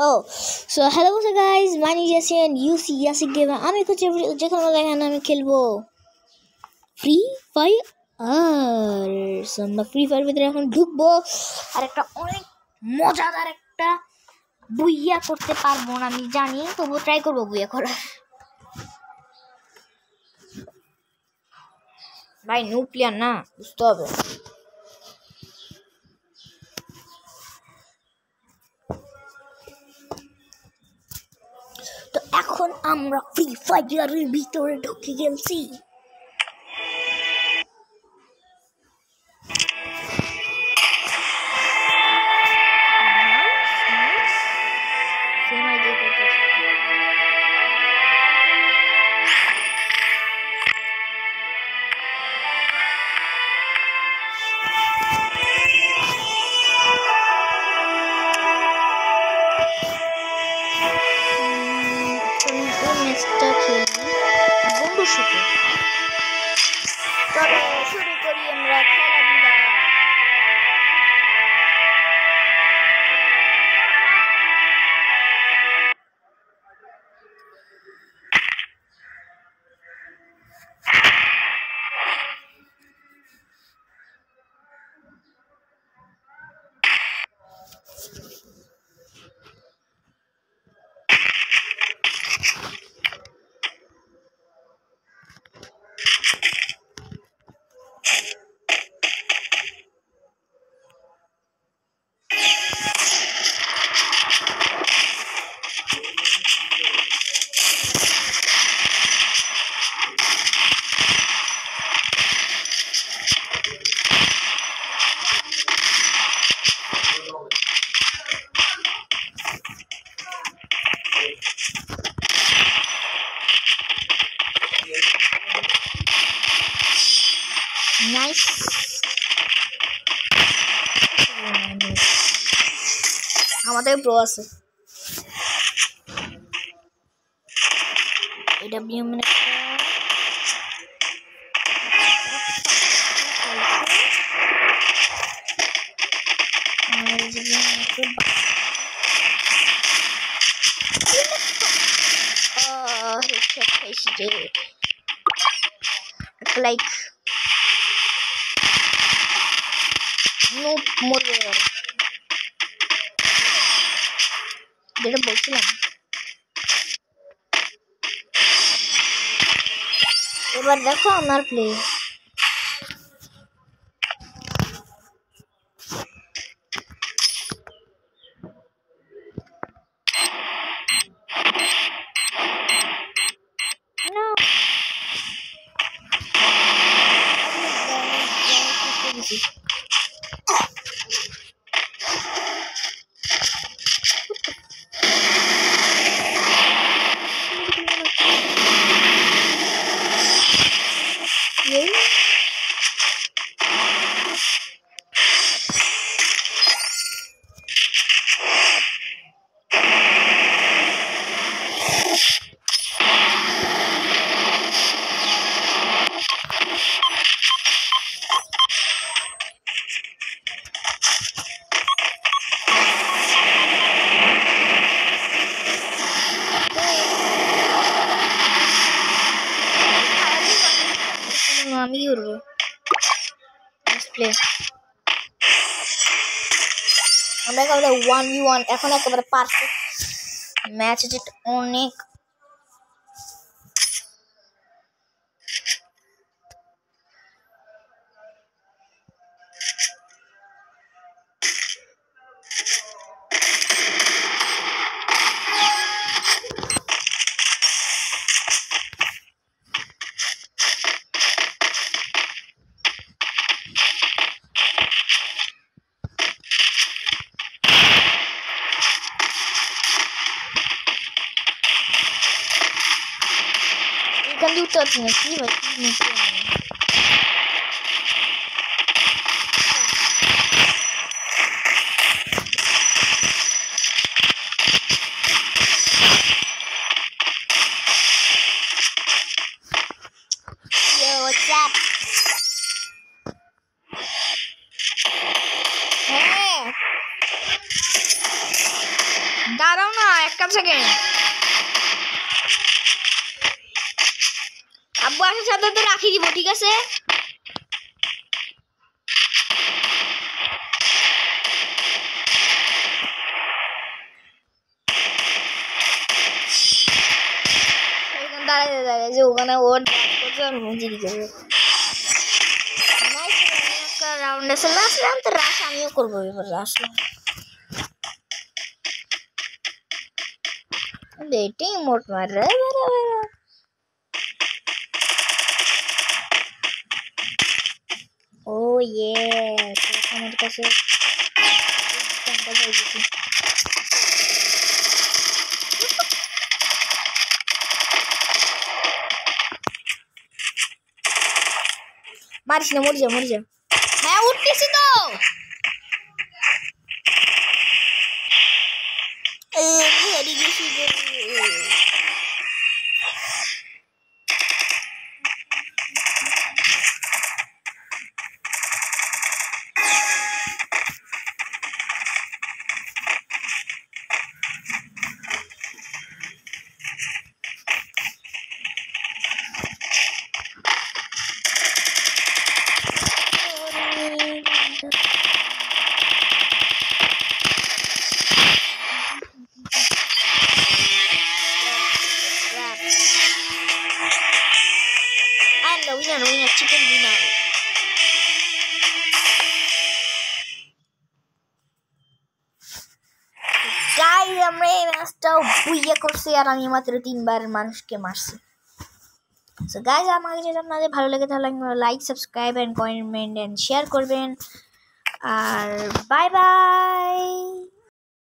Oh, so hello what's up guys, my name is Yassi and you see Yassi Gamer. আমি করছি যেখানে দেখেন আমি খেলবো ফ্রি ফায়ার আর so আমরা ফ্রি ফায়ার ভিতরে এখন ঢুকবো আর একটা অনেক মজাদার একটা বুইয়া করতে পারবো না আমি জানি তবুও ট্রাই করবো বুইয়া করার ভাই নিউ প্লেয়ার না বুঝতে হবে camera, fight your in Victor, and you can see. takiej bumbuszyku. To szuri korijem rakala bila. you আমরা খেলাধুলা নাইস আমাদের প্রো আছে এটা বিএম মানে লাইক নো মরবে এবারে যেটা বলছিলাম এবার দেখো আমার প্লে No. প্লে আমরা একেবারে ওয়ান ভি ওয়ান এখন একেবারে পারফেক্ট ম্যাচ যেটা অনেক 干六道子，基本技能。有在。哎，大王呢？还干什么？আব্বু আসার সাথে তো রাখি দিব, ঠিক আছে? দাঁড়াতে দাঁড়ায় যে ওখানে ওর করছে, আর মজি তো রাস আমিও করব, এবার রাস বেটিং মোট মার রে Oh yeah, someone got it. মারিস না মরে যা মরে যা হ্যাঁ উঠতেছি তো হেরে গেছি And the winner, winner, chicken dinner. Guys আমরা এই ম্যাচটাও বুইয়া করছি আর আমি মাত্র তিনবার মানুষকে মারছি সো গাইজ আমাকে যদি আপনাদের ভালো লাগে তাহলে like subscribe and comment and share করবেন আর বাই বাই